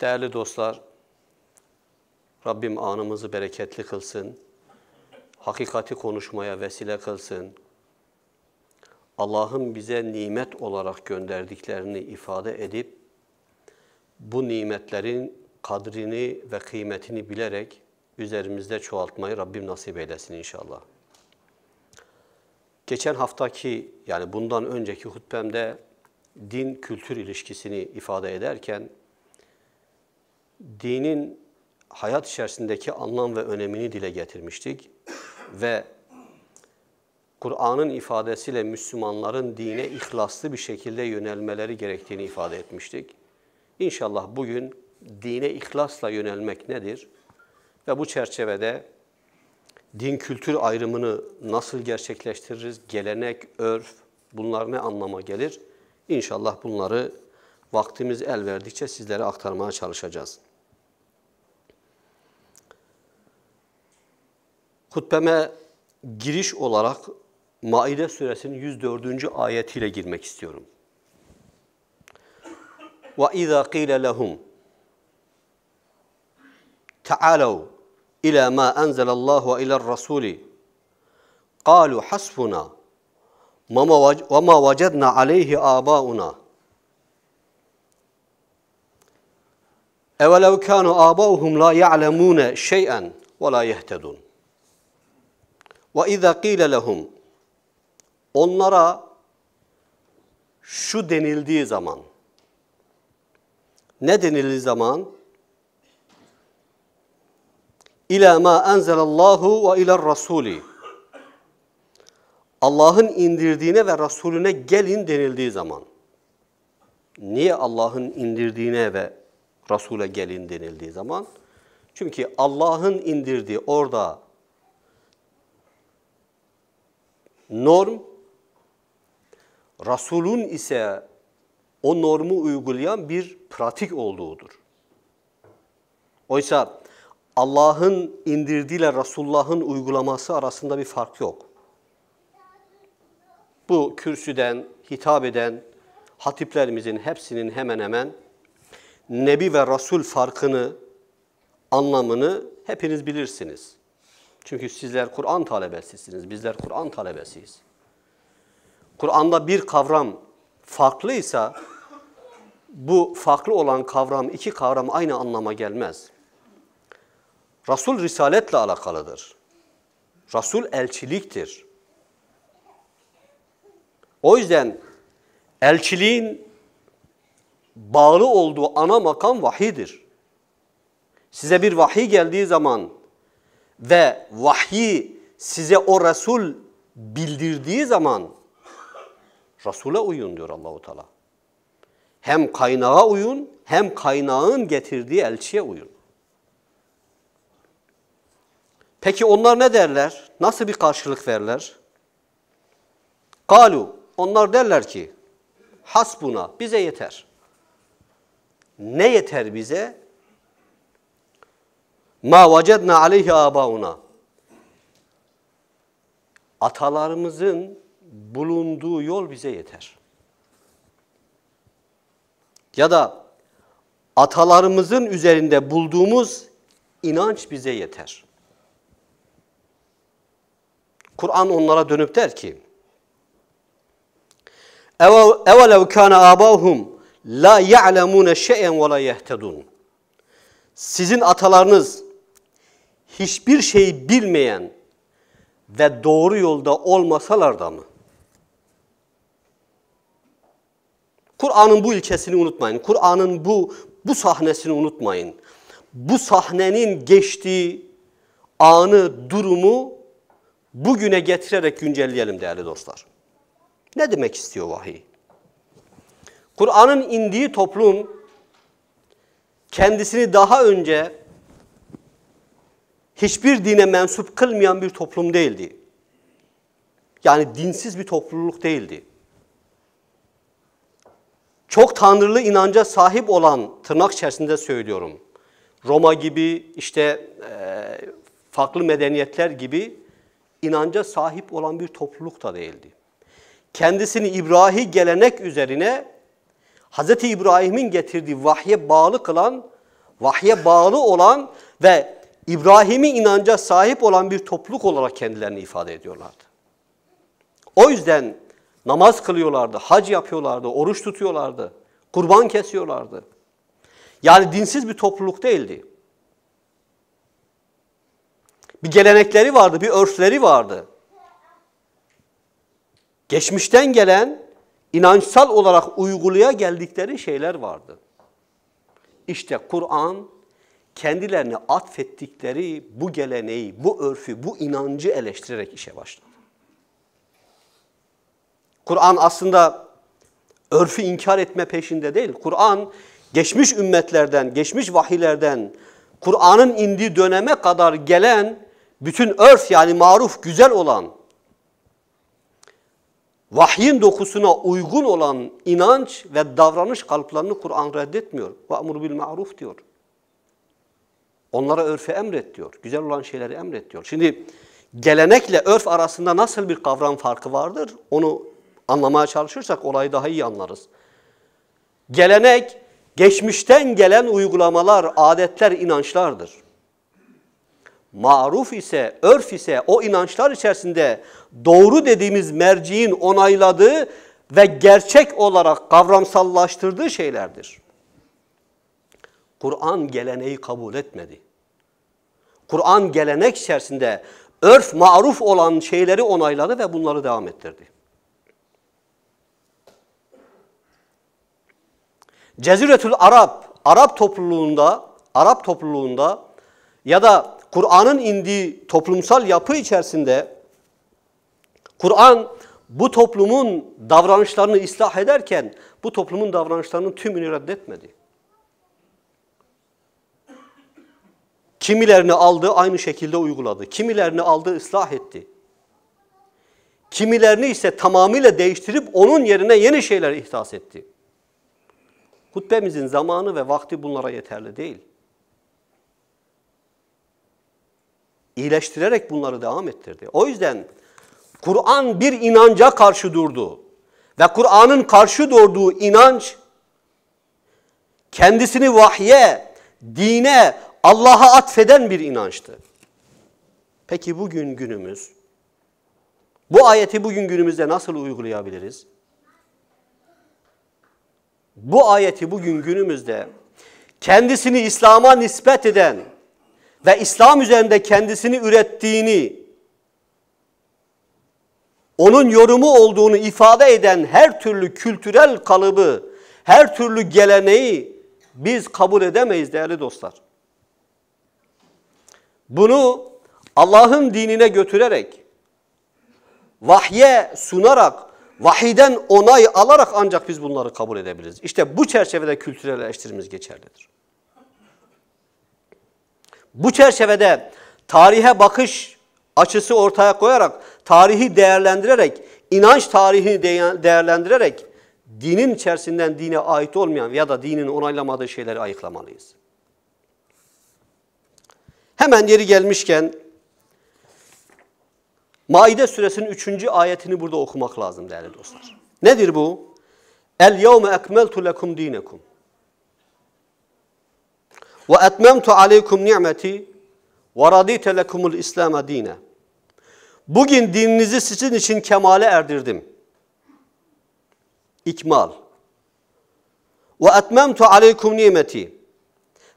Değerli dostlar, Rabbim anımızı bereketli kılsın, hakikati konuşmaya vesile kılsın. Allah'ın bize nimet olarak gönderdiklerini ifade edip, bu nimetlerin kadrini ve kıymetini bilerek üzerimizde çoğaltmayı Rabbim nasip eylesin inşallah. Geçen haftaki yani bundan önceki hutbemde din kültür ilişkisini ifade ederken dinin hayat içerisindeki anlam ve önemini dile getirmiştik ve Kur'an'ın ifadesiyle Müslümanların dine ihlaslı bir şekilde yönelmeleri gerektiğini ifade etmiştik. İnşallah bugün dine ihlasla yönelmek nedir? Ve bu çerçevede din kültür ayrımını nasıl gerçekleştiririz? Gelenek, örf bunlar ne anlama gelir? İnşallah bunları vaktimiz el verdikçe sizlere aktarmaya çalışacağız. Hutbeme giriş olarak Maide suresinin 104. ayetiyle girmek istiyorum. وَاِذَا قِيلَ لَهُمْ تَعَالَوْا إِلَى مَا أَنْزَلَ اللّٰهُ وَإِلَى الرَّسُولِ قَالُوا حَسْبُنَا وَمَا وَجَدْنَا عَلَيْهِ آبَاؤُنَا اَوَلَوْ كَانُوا آبَاؤُهُمْ لَا يَعْلَمُونَ شَيْئًا وَلَا يَهْتَدُونَ ve izâ qîle lehum. Onlara şu denildiği zaman. Ne denildiği zaman? İlâ mâ enzelallahu ve iler rasûli. Allah'ın indirdiğine ve Resulüne gelin denildiği zaman. Niye Allah'ın indirdiğine ve Resul'e gelin denildiği zaman? Çünkü Allah'ın indirdiği orada norm, Resul'ün ise o normu uygulayan bir pratik olduğudur. Oysa Allah'ın indirdiğiyle Resulullah'ın uygulaması arasında bir fark yok. Bu kürsüden hitap eden hatiplerimizin hepsinin hemen hemen Nebi ve Resul farkını, anlamını hepiniz bilirsiniz. Çünkü sizler Kur'an talebesisiniz, bizler Kur'an talebesiyiz. Kur'an'da bir kavram farklıysa bu farklı olan kavram, iki kavram aynı anlama gelmez. Resul risaletle alakalıdır. Resul elçiliktir. O yüzden elçiliğin bağlı olduğu ana makam vahidir. Size bir vahiy geldiği zaman ve vahyi size o Resul bildirdiği zaman Resul'e uyun diyor Allahu Teala. Hem kaynağa uyun hem kaynağın getirdiği elçiye uyun. Peki onlar ne derler? Nasıl bir karşılık verirler? Kalu onlar derler ki hasbuna bize yeter. Ne yeter bize? Ma vecedna aleyhi abauna. Atalarımızın bulunduğu yol bize yeter. Ya da atalarımızın üzerinde bulduğumuz inanç bize yeter. Kur'an onlara dönüp der ki: "Evelev kana abahum la ya'lemune şey'en ve la yehtedun." Sizin atalarınız hiçbir şey bilmeyen ve doğru yolda olmasalar da mı? Kur'an'ın bu ilkesini unutmayın. Kur'an'ın bu bu sahnesini unutmayın. Bu sahnenin geçtiği anı, durumu bugüne getirerek güncelleyelim değerli dostlar. Ne demek istiyor vahiy? Kur'an'ın indiği toplum kendisini daha önce hiçbir dine mensup kılmayan bir toplum değildi. Yani dinsiz bir topluluk değildi. Çok tanrılı inanca sahip olan, tırnak içerisinde söylüyorum, Roma gibi işte e, farklı medeniyetler gibi inanca sahip olan bir topluluk da değildi. Kendisini İbrahim gelenek üzerine Hz. İbrahim'in getirdiği vahye bağlı kılan vahye bağlı olan ve İbrahim'i inanca sahip olan bir topluluk olarak kendilerini ifade ediyorlardı. O yüzden namaz kılıyorlardı, hac yapıyorlardı, oruç tutuyorlardı, kurban kesiyorlardı. Yani dinsiz bir topluluk değildi. Bir gelenekleri vardı, bir örfleri vardı. Geçmişten gelen inançsal olarak uygulaya geldikleri şeyler vardı. İşte Kur'an kendilerine atfettikleri bu geleneği, bu örfü, bu inancı eleştirerek işe başladı. Kur'an aslında örfü inkar etme peşinde değil. Kur'an geçmiş ümmetlerden, geçmiş vahiylerden, Kur'an'ın indiği döneme kadar gelen bütün örf yani maruf, güzel olan, vahyin dokusuna uygun olan inanç ve davranış kalıplarını Kur'an reddetmiyor. Ve amru bil maruf diyor. Onlara örfü emret diyor. Güzel olan şeyleri emret diyor. Şimdi gelenekle örf arasında nasıl bir kavram farkı vardır? Onu anlamaya çalışırsak olayı daha iyi anlarız. Gelenek, geçmişten gelen uygulamalar, adetler, inançlardır. Maruf ise, örf ise o inançlar içerisinde doğru dediğimiz merciğin onayladığı ve gerçek olarak kavramsallaştırdığı şeylerdir. Kur'an geleneği kabul etmedi. Kur'an gelenek içerisinde örf, maruf olan şeyleri onayladı ve bunları devam ettirdi. Ceziretül Arap, Arap topluluğunda, Arap topluluğunda ya da Kur'an'ın indiği toplumsal yapı içerisinde Kur'an bu toplumun davranışlarını ıslah ederken bu toplumun davranışlarının tümünü reddetmedi. Kimilerini aldı aynı şekilde uyguladı. Kimilerini aldı ıslah etti. Kimilerini ise tamamıyla değiştirip onun yerine yeni şeyler ihdas etti. Hutbemizin zamanı ve vakti bunlara yeterli değil. İyileştirerek bunları devam ettirdi. O yüzden Kur'an bir inanca karşı durdu. Ve Kur'an'ın karşı durduğu inanç kendisini vahye, dine, Allah'a atfeden bir inançtı. Peki bugün günümüz, bu ayeti bugün günümüzde nasıl uygulayabiliriz? Bu ayeti bugün günümüzde kendisini İslam'a nispet eden ve İslam üzerinde kendisini ürettiğini, onun yorumu olduğunu ifade eden her türlü kültürel kalıbı, her türlü geleneği biz kabul edemeyiz değerli dostlar. Bunu Allah'ın dinine götürerek, vahye sunarak, vahiden onay alarak ancak biz bunları kabul edebiliriz. İşte bu çerçevede kültürel eleştirimiz geçerlidir. Bu çerçevede tarihe bakış açısı ortaya koyarak, tarihi değerlendirerek, inanç tarihini değerlendirerek dinin içerisinden dine ait olmayan ya da dinin onaylamadığı şeyleri ayıklamalıyız. Hemen yeri gelmişken Maide suresinin 3. ayetini burada okumak lazım değerli dostlar. Nedir bu? El yevme ekmeltu lekum dinekum. Ve etmemtu aleykum ni'meti ve radite lekumul İslam'a dine. Bugün dininizi sizin için kemale erdirdim. İkmal. Ve etmemtu aleykum nimeti.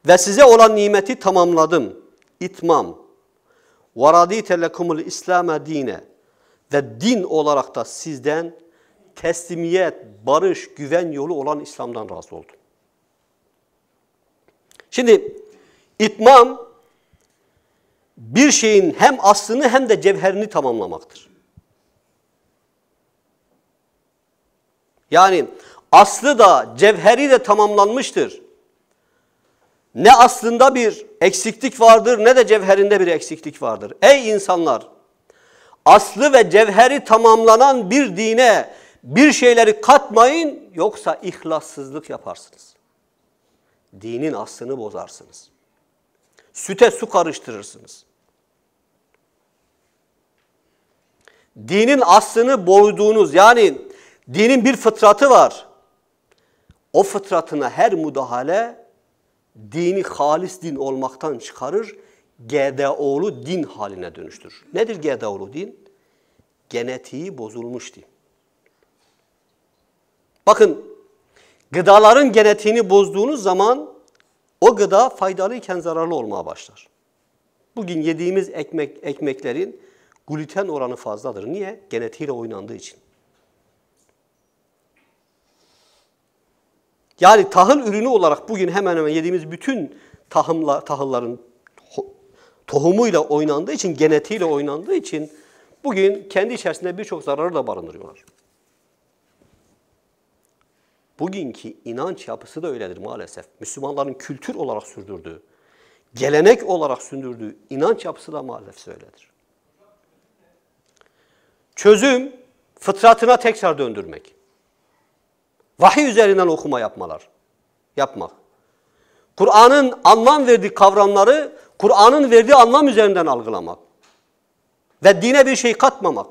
Ve size olan nimeti tamamladım. İtmam. Radite lekumul İslam'a dine. Ve din olarak da sizden teslimiyet, barış, güven yolu olan İslam'dan razı oldum. Şimdi itmam bir şeyin hem aslını hem de cevherini tamamlamaktır. Yani aslı da cevheri de tamamlanmıştır. Ne aslında bir eksiklik vardır ne de cevherinde bir eksiklik vardır. Ey insanlar! Aslı ve cevheri tamamlanan bir dine bir şeyleri katmayın yoksa ihlassızlık yaparsınız. Dinin aslını bozarsınız. Süte su karıştırırsınız. Dinin aslını bozduğunuz yani dinin bir fıtratı var. O fıtratına her müdahale dini halis din olmaktan çıkarır, GDO'lu din haline dönüştürür. Nedir GDO'lu din? Genetiği bozulmuş din. Bakın, gıdaların genetiğini bozduğunuz zaman o gıda faydalıyken zararlı olmaya başlar. Bugün yediğimiz ekmek ekmeklerin gluten oranı fazladır. Niye? Genetiğiyle oynandığı için. Yani tahıl ürünü olarak bugün hemen hemen yediğimiz bütün tahımla, tahılların tohumuyla oynandığı için, genetiğiyle oynandığı için bugün kendi içerisinde birçok zararı da barındırıyorlar. Bugünkü inanç yapısı da öyledir maalesef. Müslümanların kültür olarak sürdürdüğü, gelenek olarak sürdürdüğü inanç yapısı da maalesef öyledir. Çözüm fıtratına tekrar döndürmek. Vahiy üzerinden okuma yapmalar. Yapmak. Kur'an'ın anlam verdiği kavramları Kur'an'ın verdiği anlam üzerinden algılamak. Ve dine bir şey katmamak.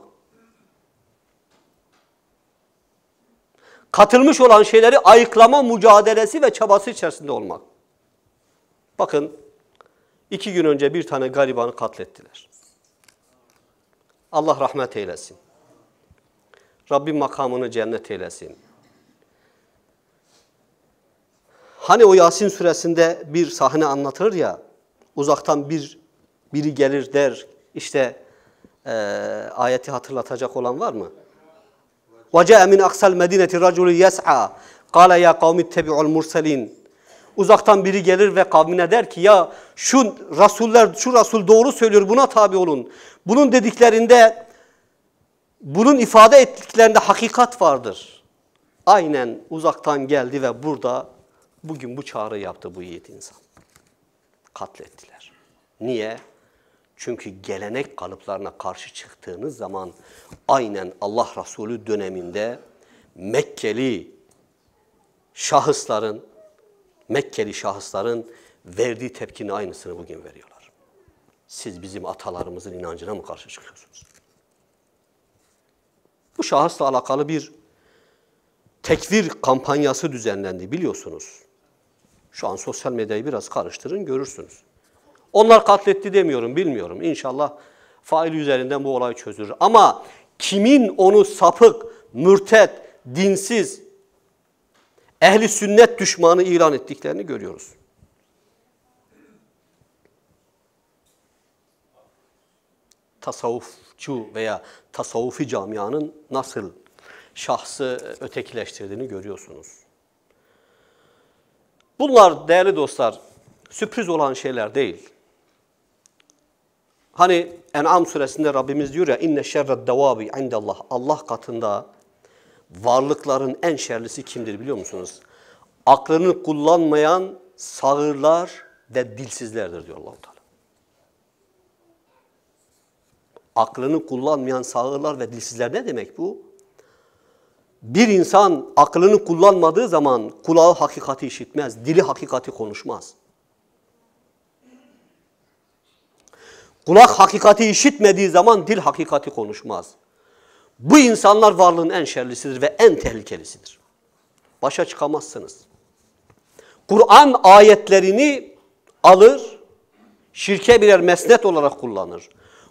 Katılmış olan şeyleri ayıklama mücadelesi ve çabası içerisinde olmak. Bakın iki gün önce bir tane garibanı katlettiler. Allah rahmet eylesin. Rabbim makamını cennet eylesin. Hani o Yasin suresinde bir sahne anlatılır ya, uzaktan bir biri gelir der, işte e, ayeti hatırlatacak olan var mı? وَجَاءَ مِنْ أَقْسَى الْمَدِينَةِ رَجُلُ يَسْعَى قَالَ يَا قَوْمِ اتَّبِعُوا الْمُرْسَلِينَ Uzaktan biri gelir ve kavmine der ki ya şu rasuller, şu rasul doğru söylüyor buna tabi olun. Bunun dediklerinde, bunun ifade ettiklerinde hakikat vardır. Aynen uzaktan geldi ve burada bugün bu çağrı yaptı bu yiğit insan. Katlettiler. Niye? Çünkü gelenek kalıplarına karşı çıktığınız zaman aynen Allah Resulü döneminde Mekkeli şahısların Mekkeli şahısların verdiği tepkinin aynısını bugün veriyorlar. Siz bizim atalarımızın inancına mı karşı çıkıyorsunuz? Bu şahısla alakalı bir tekvir kampanyası düzenlendi biliyorsunuz. Şu an sosyal medyayı biraz karıştırın görürsünüz. Onlar katletti demiyorum bilmiyorum. İnşallah faili üzerinden bu olay çözülür. Ama kimin onu sapık, mürtet, dinsiz, ehli sünnet düşmanı ilan ettiklerini görüyoruz. Tasavvufçu veya tasavvufi camianın nasıl şahsı ötekileştirdiğini görüyorsunuz. Bunlar değerli dostlar sürpriz olan şeyler değil. Hani En'am suresinde Rabbimiz diyor ya inne şerred devabi indallah Allah katında varlıkların en şerlisi kimdir biliyor musunuz? Aklını kullanmayan sağırlar ve dilsizlerdir diyor Allah-u Teala. Aklını kullanmayan sağırlar ve dilsizler ne demek bu? Bir insan aklını kullanmadığı zaman kulağı hakikati işitmez, dili hakikati konuşmaz. Kulak hakikati işitmediği zaman dil hakikati konuşmaz. Bu insanlar varlığın en şerlisidir ve en tehlikelisidir. Başa çıkamazsınız. Kur'an ayetlerini alır, şirke birer mesnet olarak kullanır.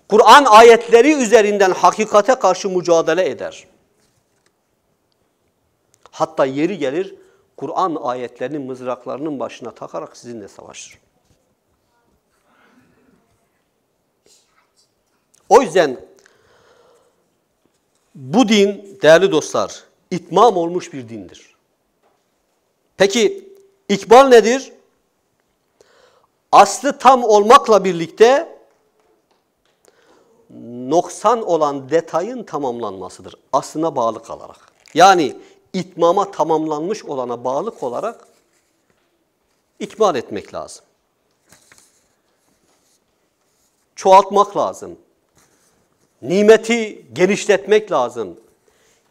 Kur'an ayetleri üzerinden hakikate karşı mücadele eder. Hatta yeri gelir Kur'an ayetlerinin mızraklarının başına takarak sizinle savaşır. O yüzden bu din değerli dostlar itmam olmuş bir dindir. Peki ikbal nedir? Aslı tam olmakla birlikte noksan olan detayın tamamlanmasıdır. Aslına bağlı kalarak. Yani itmama tamamlanmış olana bağlı olarak ikmal etmek lazım. Çoğaltmak lazım. Nimeti genişletmek lazım.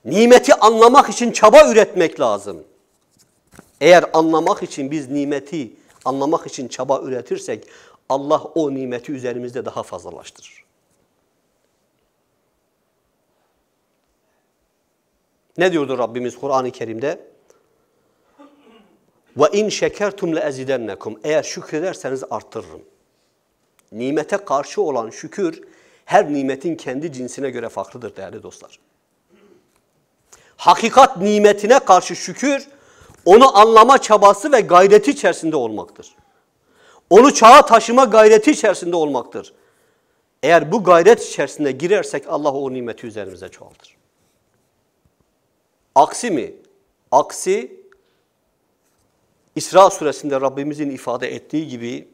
Nimeti anlamak için çaba üretmek lazım. Eğer anlamak için biz nimeti anlamak için çaba üretirsek Allah o nimeti üzerimizde daha fazlalaştırır. Ne diyordu Rabbimiz Kur'an-ı Kerim'de? Ve in şekertum le ezidennekum. Eğer şükrederseniz arttırırım. Nimete karşı olan şükür her nimetin kendi cinsine göre farklıdır değerli dostlar. Hakikat nimetine karşı şükür onu anlama çabası ve gayreti içerisinde olmaktır. Onu çağa taşıma gayreti içerisinde olmaktır. Eğer bu gayret içerisinde girersek Allah o nimeti üzerimize çoğaltır. Aksi mi? Aksi İsra suresinde Rabbimizin ifade ettiği gibi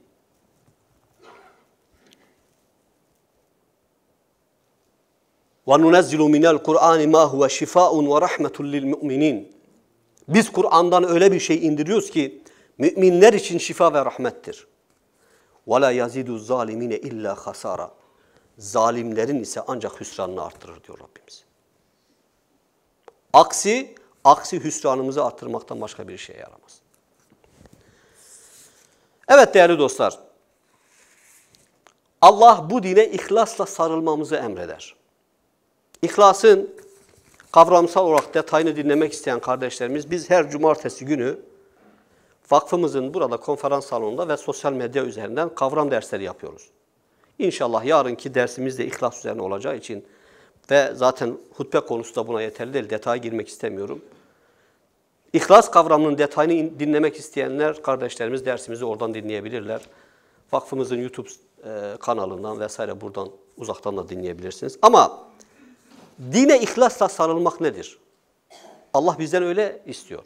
وَنُنَزِّلُ مِنَ الْقُرْآنِ مَا هُوَ شِفَاءٌ وَرَحْمَةٌ لِلْمُؤْمِنِينَ Biz Kur'an'dan öyle bir şey indiriyoruz ki müminler için şifa ve rahmettir. وَلَا يَزِيدُ الظَّالِمِينَ illa hasara. Zalimlerin ise ancak hüsranını artırır diyor Rabbimiz. Aksi, aksi hüsranımızı arttırmaktan başka bir şey yaramaz. Evet değerli dostlar, Allah bu dine ihlasla sarılmamızı emreder. İhlasın kavramsal olarak detayını dinlemek isteyen kardeşlerimiz biz her cumartesi günü vakfımızın burada konferans salonunda ve sosyal medya üzerinden kavram dersleri yapıyoruz. İnşallah yarınki dersimiz de ihlas üzerine olacağı için ve zaten hutbe konusu da buna yeterli değil, detaya girmek istemiyorum. İhlas kavramının detayını dinlemek isteyenler kardeşlerimiz dersimizi oradan dinleyebilirler. Vakfımızın YouTube e, kanalından vesaire buradan uzaktan da dinleyebilirsiniz. Ama dine ihlasla sarılmak nedir? Allah bizden öyle istiyor.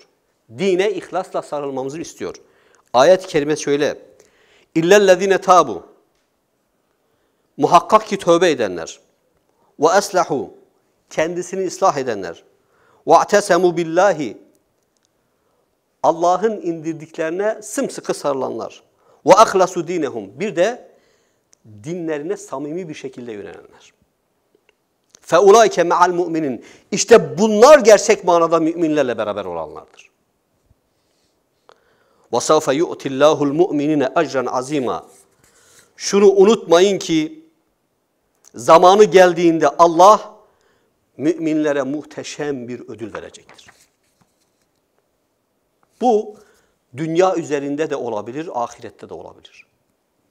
Dine ihlasla sarılmamızı istiyor. Ayet-i kerime şöyle. İllellezine tabu. Muhakkak ki tövbe edenler ve eslahu kendisini ıslah edenler ve atesemu billahi Allah'ın indirdiklerine sımsıkı sarılanlar ve ahlasu dinehum bir de dinlerine samimi bir şekilde yönelenler. Fe ulaike me'al müminin. İşte bunlar gerçek manada müminlerle beraber olanlardır. Ve savfe yu'tillahul mu'minine ecren azima. Şunu unutmayın ki zamanı geldiğinde Allah müminlere muhteşem bir ödül verecektir. Bu dünya üzerinde de olabilir, ahirette de olabilir.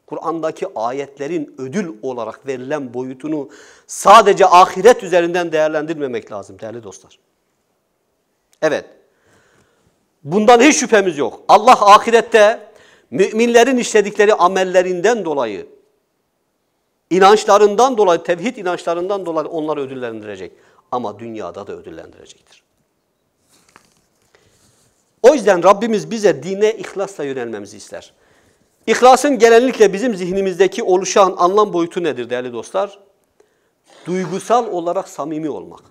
Kur'an'daki ayetlerin ödül olarak verilen boyutunu sadece ahiret üzerinden değerlendirmemek lazım değerli dostlar. Evet. Bundan hiç şüphemiz yok. Allah ahirette müminlerin işledikleri amellerinden dolayı, inançlarından dolayı, tevhid inançlarından dolayı onları ödüllendirecek. Ama dünyada da ödüllendirecektir. O yüzden Rabbimiz bize dine ihlasla yönelmemizi ister. İhlasın genellikle bizim zihnimizdeki oluşan anlam boyutu nedir değerli dostlar? Duygusal olarak samimi olmak.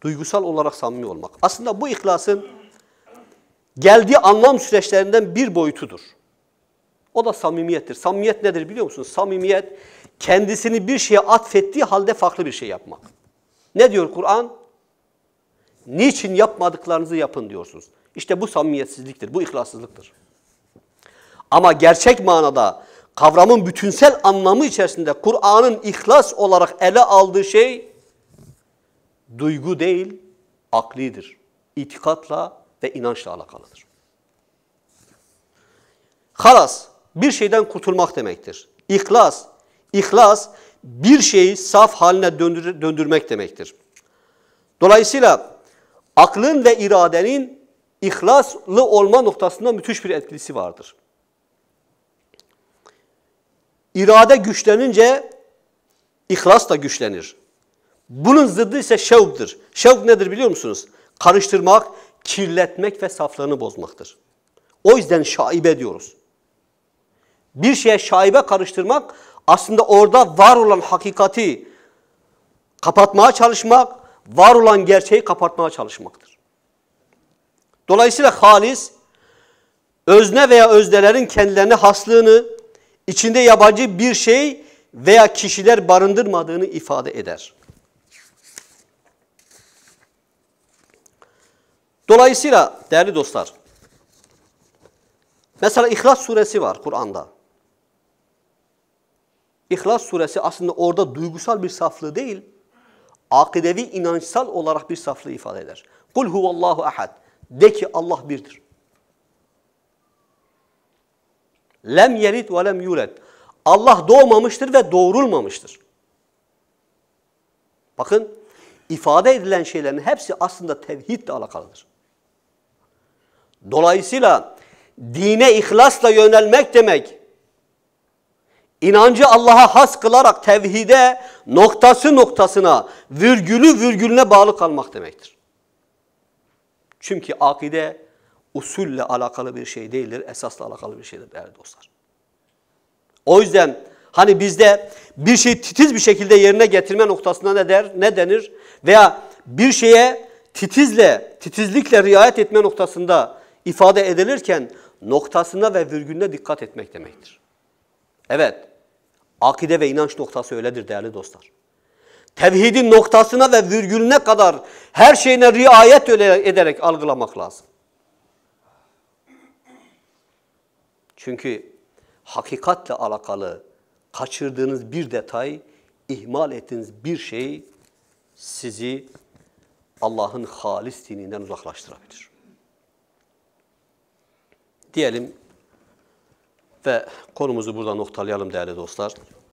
Duygusal olarak samimi olmak. Aslında bu ihlasın geldiği anlam süreçlerinden bir boyutudur. O da samimiyettir. Samimiyet nedir biliyor musunuz? Samimiyet kendisini bir şeye atfettiği halde farklı bir şey yapmak. Ne diyor Kur'an? Niçin yapmadıklarınızı yapın diyorsunuz. İşte bu samimiyetsizliktir, bu ihlassızlıktır. Ama gerçek manada kavramın bütünsel anlamı içerisinde Kur'an'ın ihlas olarak ele aldığı şey duygu değil, aklidir. İtikatla ve inançla alakalıdır. Halas, bir şeyden kurtulmak demektir. İhlas, ihlas bir şeyi saf haline döndür döndürmek demektir. Dolayısıyla aklın ve iradenin ihlaslı olma noktasında müthiş bir etkisi vardır. İrade güçlenince ihlas da güçlenir. Bunun zıddı ise şevktir. Şevk nedir biliyor musunuz? Karıştırmak, kirletmek ve saflığını bozmaktır. O yüzden şaibe diyoruz. Bir şeye şaibe karıştırmak aslında orada var olan hakikati kapatmaya çalışmak, var olan gerçeği kapatmaya çalışmaktır. Dolayısıyla halis, özne veya öznelerin kendilerine haslığını, içinde yabancı bir şey veya kişiler barındırmadığını ifade eder. Dolayısıyla değerli dostlar, mesela İhlas suresi var Kur'an'da. İhlas suresi aslında orada duygusal bir saflığı değil, akidevi inançsal olarak bir saflığı ifade eder. Kul huvallahu ahad. De ki Allah birdir. Lem yelit ve lem yulet. Allah doğmamıştır ve doğurulmamıştır. Bakın ifade edilen şeylerin hepsi aslında tevhidle alakalıdır. Dolayısıyla dine ihlasla yönelmek demek, inancı Allah'a has kılarak tevhide noktası noktasına, virgülü virgülüne bağlı kalmak demektir. Çünkü akide usulle alakalı bir şey değildir, esasla alakalı bir şeydir değerli dostlar. O yüzden hani bizde bir şeyi titiz bir şekilde yerine getirme noktasında ne der, ne denir? Veya bir şeye titizle, titizlikle riayet etme noktasında ifade edilirken noktasına ve virgülüne dikkat etmek demektir. Evet, akide ve inanç noktası öyledir değerli dostlar. Tevhidin noktasına ve virgülüne kadar her şeyine riayet ederek algılamak lazım. Çünkü hakikatle alakalı kaçırdığınız bir detay, ihmal ettiğiniz bir şey sizi Allah'ın halis dininden uzaklaştırabilir. Diyelim ve konumuzu burada noktalayalım değerli dostlar.